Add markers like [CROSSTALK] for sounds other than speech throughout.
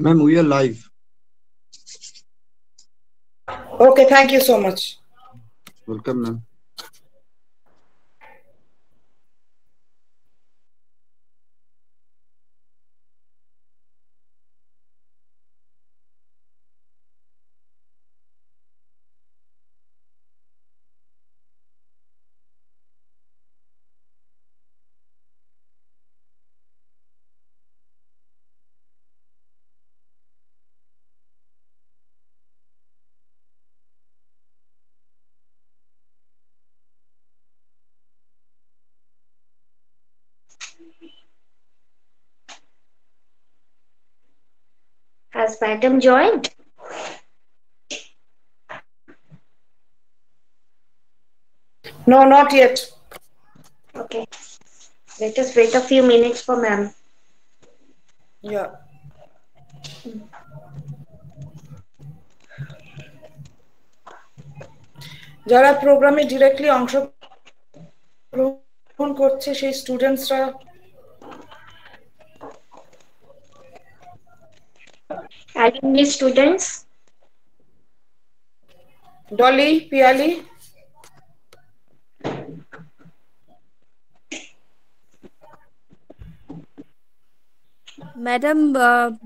Ma'am, we are live. Okay, thank you so much. Welcome, ma'am. Has Madam joined? No, not yet. Okay. Let us wait a few minutes for ma'am. Yeah. যারা প্রোগ্রামে directly অংশ গ্রহণ করছে সেই স্টুডেন্টসরা Adding new students. Dolly Piyali madam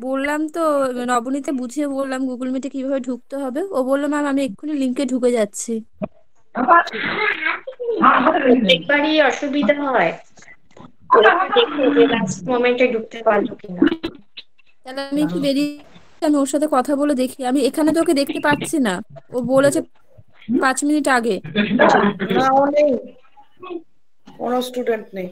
বললাম তো নবনীতে বুঝিয়ে বললাম গুগল মিটে কীভাবে ঢুকতে হবে। ও বলল ম্যাম আমি এক্ষুনি লিংকে ঢুকে যাচ্ছি। প্রত্যেকবারই অসুবিধা হয়। তো দেখো যে লাস্ট মোমেন্টে ঢুকতে পারল কিনা। তাহলে আমি একটু বেরিয়ে আমি ওর সাথে কথা বলে দেখি। আমি এখানে তো ওকে দেখতে পাচ্ছি না। ও বলেছে পাঁচ মিনিট আগে। না, ও নেই। কোনো স্টুডেন্ট নেই।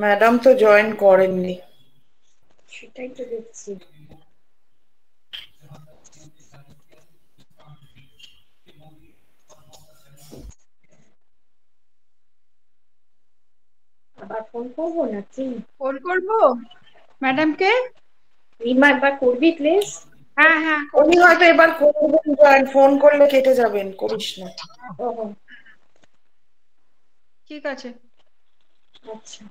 ম্যাডাম তো জয়েন করেননি। সেটাই তো দেখছি। আবার ফোন করব নাকি? ফোন করব? ম্যাডামকে? রিমা একবার করবি প্লিজ হ্যাঁ হ্যাঁ উনি হয়তো এবার করবেন জয়েন। ফোন করলে কেটে যাবেন করিস না। ঠিক আছে। আচ্ছা।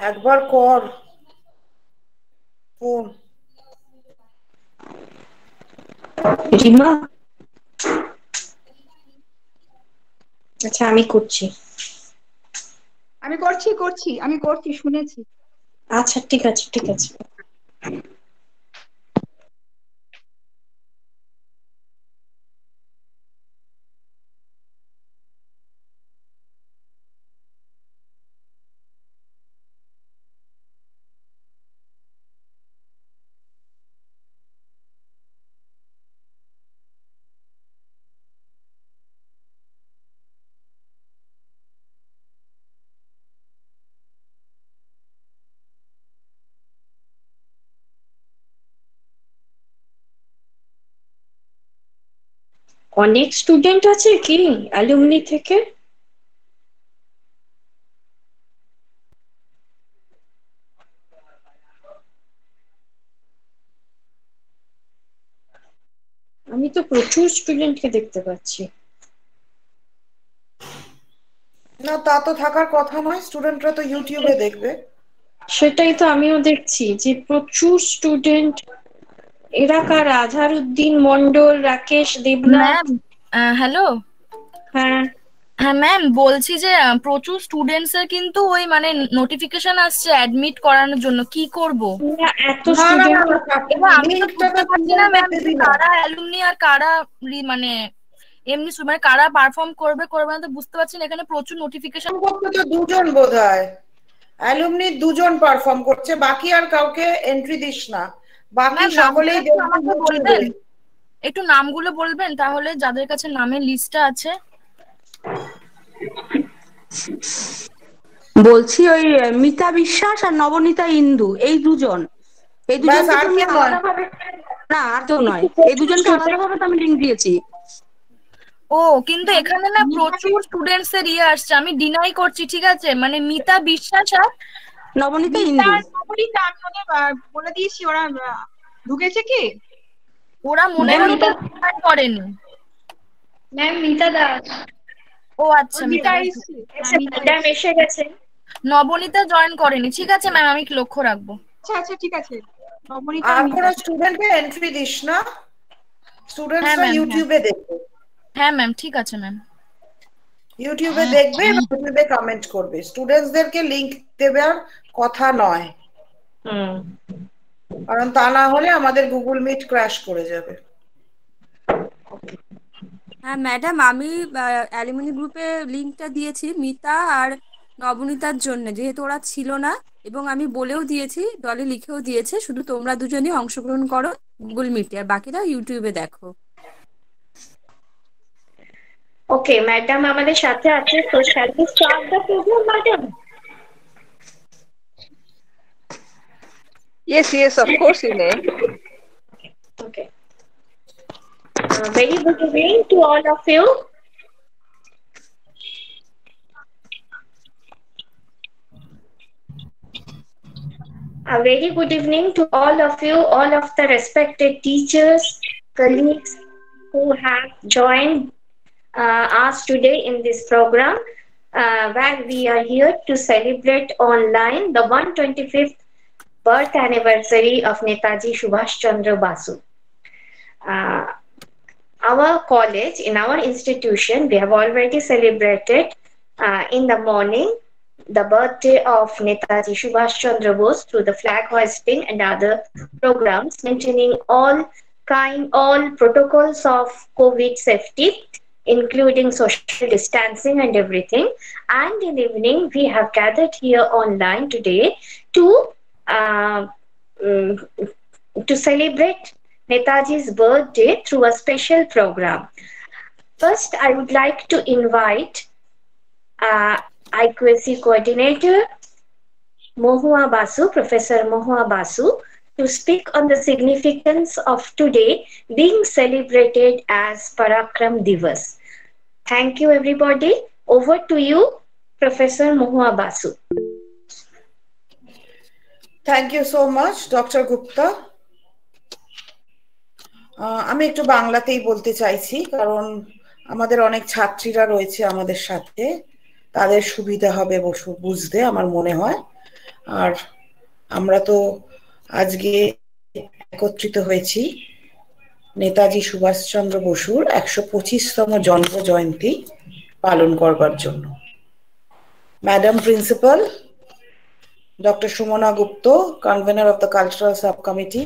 একবার কর ফোন রিমা আচ্ছা আমি করছি। আমি করছি করছি আমি করছি শুনেছি। আচ্ছা ঠিক আছে ঠিক আছে। অনেক স্টুডেন্ট আছে কি? অ্যালুমনি থেকে? আমি তো প্রচুর স্টুডেন্টকে দেখতে পাচ্ছি। না তা তো থাকার কথা নয় স্টুডেন্টরা তো ইউটিউবে দেখবে। সেটাই তো আমিও দেখছি যে প্রচুর স্টুডেন্ট এরা কারা আজহারউদ্দিন মন্ডল রাকেশ দেবনাথ। হ্যালো হ্যাঁ। হ্যাঁ ম্যাম বলছি যে প্রচুর স্টুডেন্টস এর কিন্তু ওই মানে নোটিফিকেশন আসছে অ্যাডমিট করানোর জন্য। কি করব? এত স্টুডেন্ট আমি তো বুঝতে পারছি না ম্যাম কারা অ্যালুমনি আর কারা মানে এমনি মানে কারা পারফর্ম করবে করবে না তো বুঝতে পারছি না। এখানে প্রচুর নোটিফিকেশন করতে তো দুজন বোধ হয় অ্যালুমনি দুজন পারফর্ম করছে বাকি আর কাউকে এন্ট্রি দিস না। বাকি সকলেই একটু। বলবেন। নামগুলো বলবেন তাহলে যাদের কাছে নামের লিস্টটা আছে। বলছি ওই মিতা বিশ্বাস আর নবনীতা ইন্দু এই দুজন। এই। আলাদাভাবে না আর কেউ নয়। এই দুজনকে [LAUGHS] আলাদাভাবে তো আমি লিঙ্ক দিয়েছি। ও কিন্তু এখানে না প্রচুর স্টুডেন্টস এর ইয়ে আসছে। আমি ডিনাই করছি ঠিক আছে? মানে মিতা বিশ্বাস আর নবনীতা ইন্দু নবনীতা আমি ওদের বলে দিয়েছি ওরা ঢুকেছে কি? ওরা মনে ম্যাম, হয় করেনি। ম্যাম মিতা দাস। ও আচ্ছা মিতা মিতা এসে গেছে নবনীতা জয়েন করেনি। ঠিক আছে ম্যাম আমি লক্ষ্য রাখব। আচ্ছা আচ্ছা ঠিক আছে। নবনীতা আর। কোনো স্টুডেন্টকে এন্ট্রি দিস না? স্টুডেন্টসরা হ্যাঁ, ইউটিউবে দেখবে। হ্যাঁ ম্যাম ঠিক আছে ম্যাম। ইউটিউবে দেখবে ইউটিউবে কমেন্ট করবে। স্টুডেন্টসদেরকে লিংক দেবার কথা নয়। হুম। কারণ তা না হলে আমাদের গুগল মিট ক্র্যাশ করে যাবে। হ্যাঁ ম্যাডাম আমি অ্যালুমিনি গ্রুপে লিঙ্কটা দিয়েছি মিতা আর নবনীতার জন্য। যেহেতু ওরা ছিল না এবং আমি বলেও দিয়েছি দলে লিখেও দিয়েছে শুধু তোমরা দুজনই অংশগ্রহণ করো গুগল মিটে আর বাকিরা ইউটিউবে দেখো। ওকে ম্যাডাম আমাদের সাথে আছে তো shall we start the programme madam Yes, yes, of course, you may. Okay. Uh, very good evening to all of you. A very good evening to all of you, all of the respected teachers, colleagues who have joined uh, us today in this program, uh, where we are here to celebrate online the 125th birth anniversary of Netaji Subhash Chandra Basu. Uh, our college, in our institution, we have already celebrated uh, in the morning the birthday of Netaji Subhash Chandra Bose through the flag hoisting and other programs, maintaining all kind, all protocols of COVID safety, including social distancing and everything. And in the evening, we have gathered here online today to uh, mm, to celebrate Netaji's birthday through a special program. First, I would like to invite uh, IQAC coordinator Mohua Basu, Professor Mohua Basu, to speak on the significance of today being celebrated as Parakram Divas. Thank you, everybody. Over to you, Professor Mohua Basu. You so much doctor Gupta আহ, আমি একটু বাংলাতেই বলতে চাইছি কারণ আমাদের অনেক ছাত্রীরা রয়েছে আমাদের সাথে তাদের সুবিধা হবে বুঝতে আমার মনে হয় আর আমরা তো আজকে একত্রিত হয়েছি নেতাজি সুভাষচন্দ্র বসুর একশো পঁচিশতম জন্ম জয়ন্তী পালন করবার জন্য। Madam principal doctor Sumana Gupta convener convener the cultural subcommittee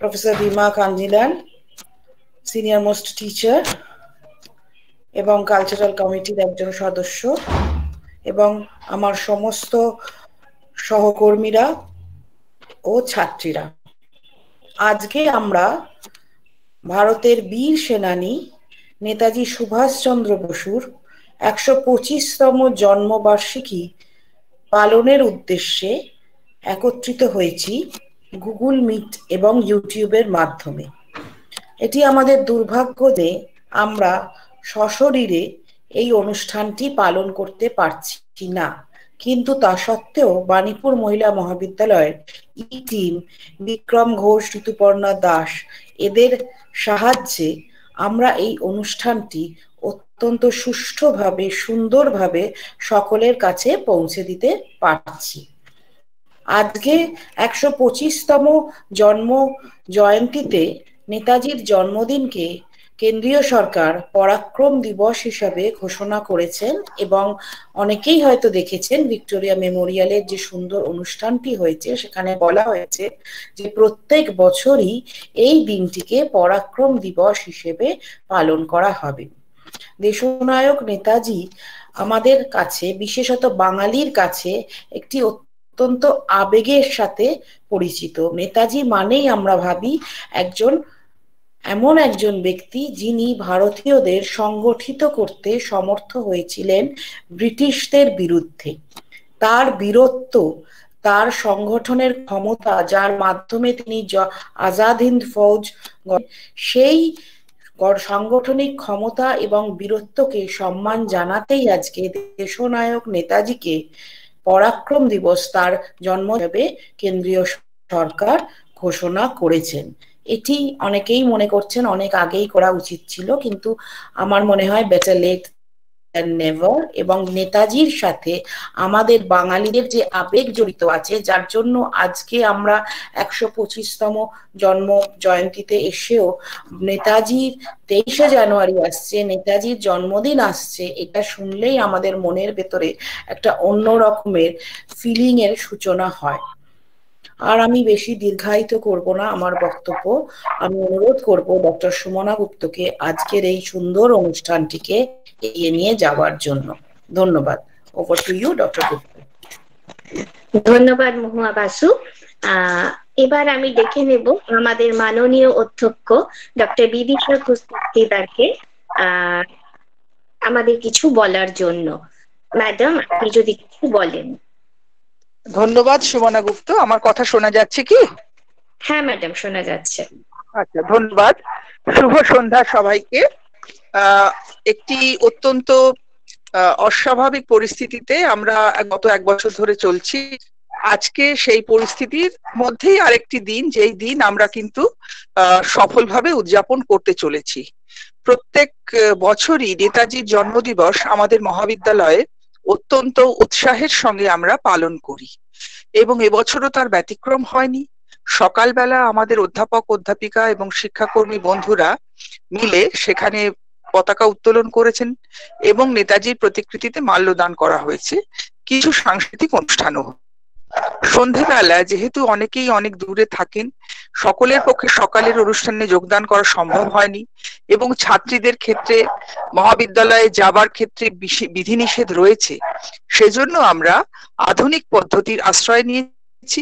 Professor Bhima Kanjilan, senior most teacher এবং কালচারাল কমিটির একজন সদস্য এবং আমার সমস্ত সহকর্মীরা ও ছাত্রীরা। আজকে আমরা ভারতের বীর সেনানী নেতাজি সুভাষচন্দ্র বসুর একশো পঁচিশতম জন্মবার্ষিকী পালনের উদ্দেশ্যে একত্রিত হয়েছি গুগল মিট এবং ইউটিউবের মাধ্যমে। এটি আমাদের দুর্ভাগ্য যে আমরা সশরীরে এই অনুষ্ঠানটি পালন করতে পারছি না। কিন্তু তা সত্ত্বেও বাণীপুর মহিলা মহাবিদ্যালয়ের ই টিম বিক্রম ঘোষ, ঋতুপর্ণা দাস এদের সাহায্যে আমরা এই অনুষ্ঠানটি অত্যন্ত সুষ্ঠুভাবে, সুন্দরভাবে সকলের কাছে পৌঁছে দিতে পারছি। আজকে একশো পঁচিশতম জন্ম জয়ন্তীতে নেতাজির জন্মদিনকে কেন্দ্রীয় সরকার পরাক্রম দিবস হিসাবে ঘোষণা করেছেন এবং অনেকেই হয়তো দেখেছেন ভিক্টোরিয়া মেমোরিয়ালের যে সুন্দর অনুষ্ঠানটি হয়েছে, সেখানে বলা হয়েছে যে প্রত্যেক বছরই এই দিনটিকে পরাক্রম দিবস হিসেবে পালন করা হবে। দেশনায়ক নেতাজি আমাদের কাছে, বিশেষত বাঙালির কাছে, একটি অত্যন্ত আবেগের সাথে পরিচিত। নেতাজি মানেই আমরা ভাবি একজন এমন একজন ব্যক্তি যিনি ভারতীয়দের সংগঠিত করতে সমর্থ হয়েছিলেন ব্রিটিশদের বিরুদ্ধে। তার বীরত্ব, তার সংগঠনের ক্ষমতা, যার মাধ্যমে তিনি আজাদ হিন্দ ফৌজ সেই সাংগঠনিক ক্ষমতা এবং বীরত্বকে সম্মান জানাতেই আজকে দেশনায়ক নেতাজিকে পরাক্রম দিবস তার জন্ম কেন্দ্রীয় সরকার ঘোষণা করেছেন। এটি অনেকেই মনে করছেন অনেক আগেই করা উচিত ছিল, কিন্তু আমার মনে হয় বেটার লেট নেভার এবং নেতাজির সাথে আমাদের বাঙালিদের যে আবেগ জড়িত আছে, যার জন্য আজকে আমরা একশো পঁচিশতম জন্ম জয়ন্তীতে এসেও নেতাজির তেইশে জানুয়ারি আসছে, নেতাজির জন্মদিন আসছে, এটা শুনলেই আমাদের মনের ভেতরে একটা অন্য রকমের ফিলিং এর সূচনা হয়। আর আমি বেশি দীর্ঘায়িত করব না আমার বক্তব্য। আমি অনুরোধ করব ডক্টর সুমনা গুপ্তকে আজকের এই সুন্দর অনুষ্ঠানটিকে এগিয়ে নিয়ে যাওয়ার জন্য। ধন্যবাদ। Over to you doctor Gupta ধন্যবাদ মহুয়া বাসু। এবার আমি ডেকে নেব আমাদের মাননীয় অধ্যক্ষ ডক্টর বিদিশা কুস্তিদারকে আহ, আমাদের কিছু বলার জন্য। ম্যাডাম, আপনি যদি কিছু বলেন। ধন্যবাদ সুমনা গুপ্ত। আমার কথা শোনা যাচ্ছে কি? হ্যাঁ ম্যাডাম শোনা যাচ্ছে। আচ্ছা ধন্যবাদ। শুভ সন্ধ্যা সবাইকে। একটি অত্যন্ত অস্বাভাবিক পরিস্থিতিতে আমরা গত এক বছর ধরে চলছি। আজকে সেই পরিস্থিতির মধ্যেই আরেকটি দিন যেই দিন আমরা কিন্তু আহ, সফলভাবে উদযাপন করতে চলেছি। প্রত্যেক বছরই নেতাজির জন্মদিবস আমাদের মহাবিদ্যালয়ে অত্যন্ত উৎসাহের সঙ্গে আমরা পালন করি। এবং এবছরও তার ব্যতিক্রম হয়নি। সকালবেলা আমাদের অধ্যাপক, অধ্যাপিকা এবং শিক্ষাকর্মী বন্ধুরা মিলে সেখানে পতাকা উত্তোলন করেছেন এবং নেতাজির প্রতিকৃতিতে মাল্যদান করা হয়েছে। কিছু সাংস্কৃতিক অনুষ্ঠানও সন্ধেবেলা যেহেতু অনেকেই অনেক দূরে থাকেন, সকলের পক্ষে সকালের অনুষ্ঠানে যোগদান করা সম্ভব হয়নি এবং ছাত্রীদের ক্ষেত্রে, মহাবিদ্যালয়ে যাবার ক্ষেত্রে বিধিনিষেধ রয়েছে। সেজন্য আমরা আধুনিক পদ্ধতির আশ্রয় নিয়েছি।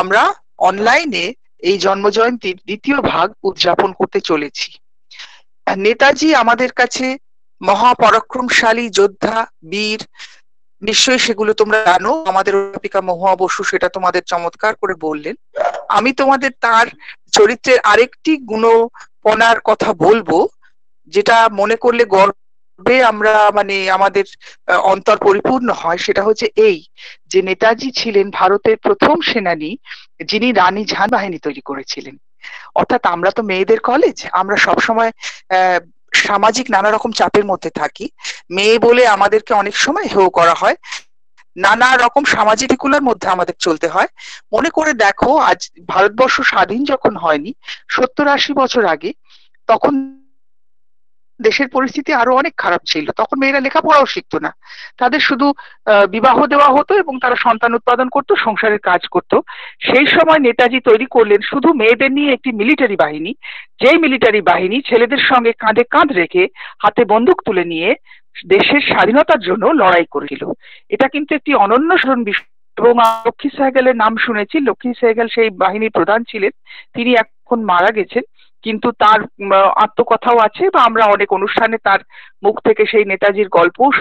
আমরা অনলাইনে এই জন্মজয়ন্তীর দ্বিতীয় ভাগ উদযাপন করতে চলেছি। নেতাজি আমাদের কাছে মহাপরাক্রমশালী যোদ্ধা, বীর নিশ্চয়ই সেগুলো তোমরা জানো। আমাদের অধ্যাপিকা মহুয়া বসু সেটা তোমাদের চমৎকার করে বললেন। আমি তোমাদের তার চরিত্রের আরেকটি গুণপনার কথা বলব, যেটা মনে করলে গর্বে আমরা মানে আমাদের অন্তর পরিপূর্ণ হয়। সেটা হচ্ছে এই যে নেতাজি ছিলেন ভারতের প্রথম সেনানী, যিনি রানী ঝান বাহিনী তৈরি করেছিলেন। অর্থাৎ আমরা তো মেয়েদের কলেজ আমরা সবসময়, আহ সামাজিক নানা রকম চাপের মধ্যে থাকি। মেয়ে বলে আমাদেরকে অনেক সময় হেয় করা হয়। নানা রকম সামাজিক সামাজিকগুলোর মধ্যে আমাদের চলতে হয়। মনে করে দেখো, আজ ভারতবর্ষ স্বাধীন যখন হয়নি, সত্তর আশি বছর আগে, তখন দেশের পরিস্থিতি আরও অনেক খারাপ ছিল। তখন মেয়েরা লেখাপড়াও শিখতো না। তাদের শুধু বিবাহ দেওয়া হতো এবং তারা সন্তান উৎপাদন করতো, সংসারের কাজ করতো। সেই সময় নেতাজি তৈরি করলেন শুধু মেয়েদের নিয়ে একটি মিলিটারি বাহিনী। যেই মিলিটারি বাহিনী ছেলেদের সঙ্গে কাঁধে কাঁধ রেখে হাতে বন্দুক তুলে নিয়ে দেশের স্বাধীনতার জন্য লড়াই করেছিল। এটা কিন্তু একটি অনন্য স্মরণ বিষয় এবং লক্ষ্মী সেহগালের নাম শুনেছি। লক্ষ্মী সেহগাল সেই বাহিনীর প্রধান ছিলেন। তিনি এখন মারা গেছেন। কিন্তু তার আত্মকথাও আছে বা আমরা অনেক অনুষ্ঠানে তার মুখ থেকে সেই নেতাজির গল্পও শুনে